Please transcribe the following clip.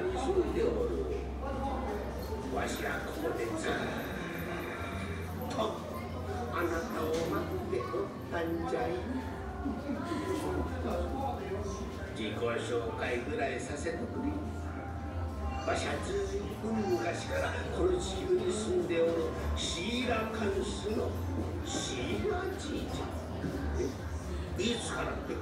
にいおるわしはここでずっとあなたを待っておったんじゃい。自己紹介ぐらいさせてくれ。わしはずいぶん昔からこの地球に住んでおるシーラカンスのシーラじいちゃん。いつからって？